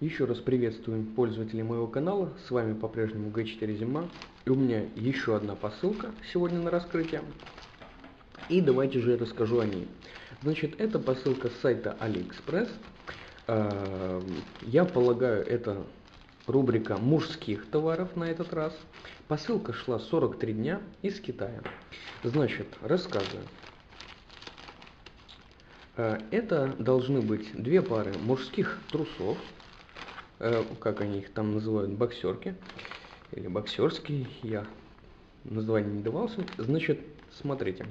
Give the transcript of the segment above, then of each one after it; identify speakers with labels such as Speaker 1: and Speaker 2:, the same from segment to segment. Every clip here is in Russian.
Speaker 1: Еще раз приветствую пользователей моего канала, с вами по-прежнему Г4 Зима. И у меня еще одна посылка сегодня на раскрытие. И давайте же я расскажу о ней. Значит, это посылка с сайта AliExpress. Э, я полагаю, это рубрика мужских товаров на этот раз. Посылка шла 43 дня из Китая. Значит, рассказываю. Э, это должны быть две пары мужских трусов, как они их там называют, боксерки, или боксерские, я название не давался. Значит, смотрите.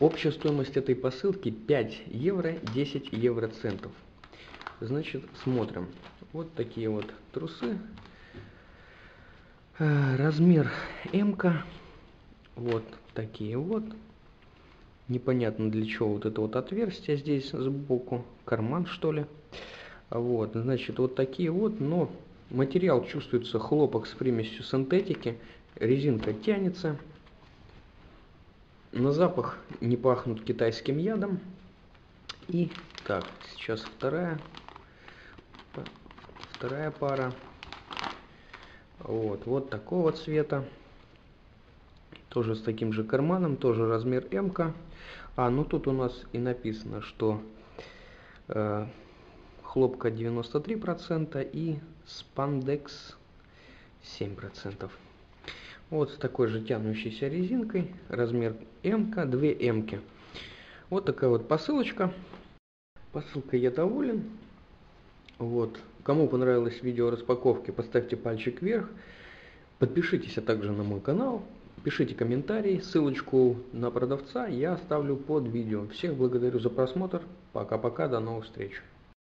Speaker 1: Общая стоимость этой посылки 5 евро 10 евроцентов. Значит, смотрим. Вот такие вот трусы. Э, размер М. Вот такие вот. Непонятно для чего вот это вот отверстие здесь сбоку. Карман что ли. Вот, значит, вот такие вот, но материал чувствуется хлопок с примесью синтетики. Резинка тянется. На запах не пахнут китайским ядом. И так, сейчас вторая, вторая пара. Вот, вот такого цвета. Тоже с таким же карманом, тоже размер М. -ка. А, ну тут у нас и написано, что э, хлопка 93% и спандекс 7%. Вот с такой же тянущейся резинкой, размер М, 2 М. Вот такая вот посылочка. Посылкой я доволен. Вот. Кому понравилось видео распаковки, поставьте пальчик вверх. Подпишитесь а также на мой канал. Пишите комментарии. Ссылочку на продавца я оставлю под видео. Всех благодарю за просмотр. Пока-пока. До новых встреч.